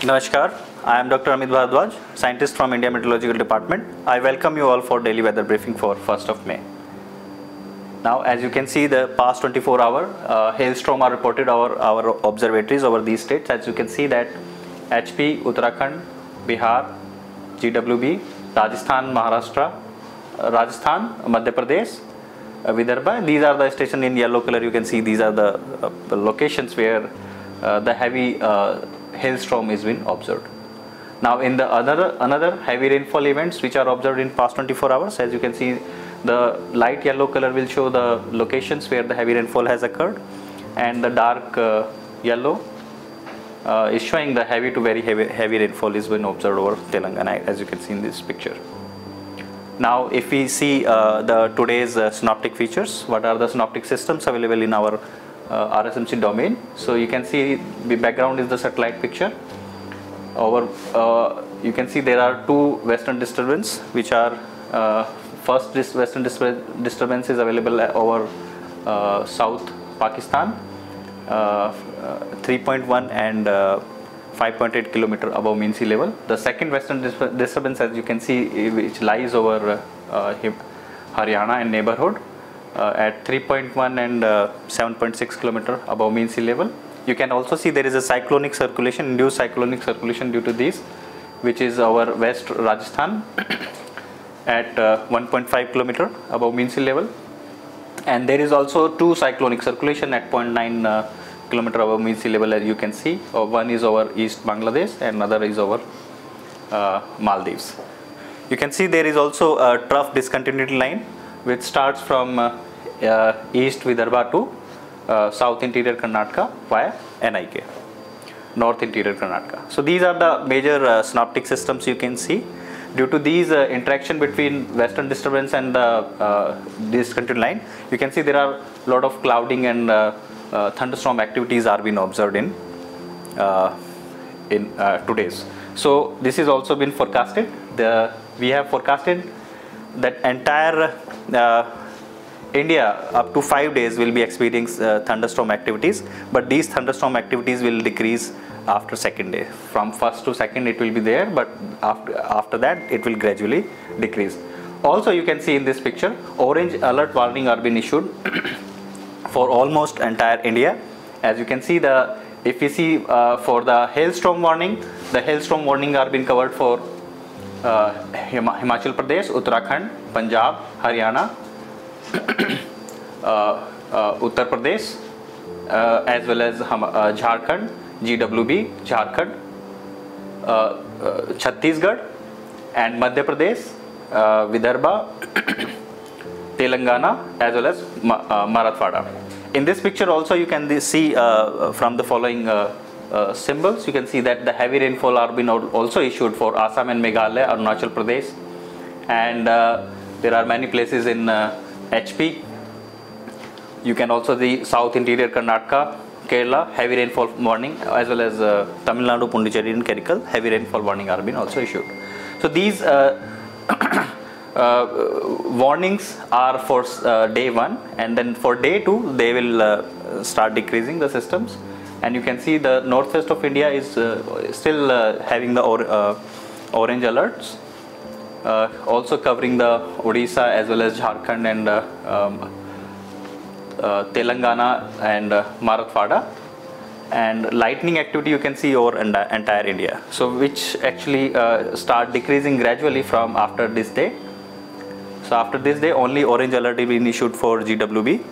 Namaskar, I am Dr. Amit Bhardwaj, scientist from India Meteorological Department. I welcome you all for daily weather briefing for 1st of May. Now, as you can see, the past 24 hour uh, hailstorm are reported our our observatories over these states. As you can see that HP, Uttarakhand, Bihar, GWB, Rajasthan, Maharashtra, uh, Rajasthan, Madhya Pradesh, uh, Vidarbha. These are the stations in yellow color. You can see these are the uh, locations where uh, the heavy uh, hailstorm is been observed. Now in the other another heavy rainfall events which are observed in past 24 hours, as you can see, the light yellow color will show the locations where the heavy rainfall has occurred, and the dark uh, yellow uh, is showing the heavy to very heavy, heavy rainfall is been observed over Telangana, as you can see in this picture. Now, if we see uh, the today's uh, synoptic features, what are the synoptic systems available in our uh, RSMC domain? So you can see the background is the satellite picture. Over, uh, you can see there are two western disturbance, which are uh, first this western disturb- disturbance is available over uh, South Pakistan, uh, uh, 3.1 and uh, 5.8 kilometer above mean sea level. The second western dis- disturbance, as you can see, which lies over Haryana and neighborhood at 3.1 and uh, 7.6 kilometer above mean sea level. You can also see there is a cyclonic circulation, induced cyclonic circulation due to this, which is our west Rajasthan at uh, 1.5 kilometer above mean sea level. And there is also two cyclonic circulation at 0.9 uh, kilometer above mean sea level as you can see. Uh, one is over east bangladesh and another is over uh, maldives. You can see there is also a trough discontinuity line which starts from uh, uh, east vidarbha to uh, south interior karnataka via nik north interior karnataka. So these are the major synoptic systems you can see. Due to these uh, interaction between western disturbance and the uh, discontinued line you can see there are a lot of clouding and uh, uh, thunderstorm activities are being observed in in today's. So this is also been forecasted. The we have forecasted that entire uh, India up to five days will be experiencing uh, thunderstorm activities, but these thunderstorm activities will decrease after second day. From first to second, it will be there, but after after that, it will gradually decrease. Also, you can see in this picture, orange alert warning are being issued for almost entire India. As you can see, the if you see uh, for the hailstorm warning, the hailstorm warning are being covered for uh, Hima- Himachal Pradesh, Uttarakhand, Punjab, Haryana, uh, uh, Uttar Pradesh, uh, as well as Ham- uh, Jharkhand, GWB, Jharkhand, uh, uh, Chhattisgarh, and Madhya Pradesh, uh, Vidarbha, Telangana, as well as Ma- uh, Marathwada. In this picture, also you can th- see uh, from the following uh, uh, symbols, you can see that the heavy rainfall are being also issued for Assam and Meghalaya, Arunachal Pradesh, and uh, there are many places in uh, HP. You can also see South Interior Karnataka, Kerala, heavy rainfall warning, as well as uh, Tamil Nadu, Pondicherry, and Kerala, heavy rainfall warning are being also issued. So these uh, uh, warnings are for day one, and then for day two they will start decreasing the systems. And you can see the northwest of India is uh, still uh, having the or, uh, orange alerts uh, also covering the Odisha as well as Jharkhand and uh, um, uh, Telangana and Marathwada. And lightning activity you can see over enti- entire India. So which actually start decreasing gradually from after this day. So after this day, only orange alert will be issued for GWB,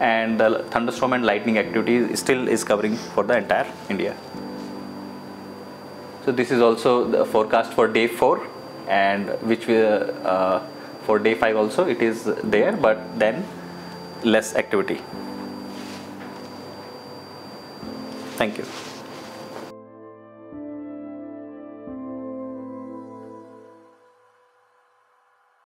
and the thunderstorm and lightning activity still is covering for the entire India. So this is also the forecast for day four, and which will uh, for day five also it is there, but then less activity. Thank you.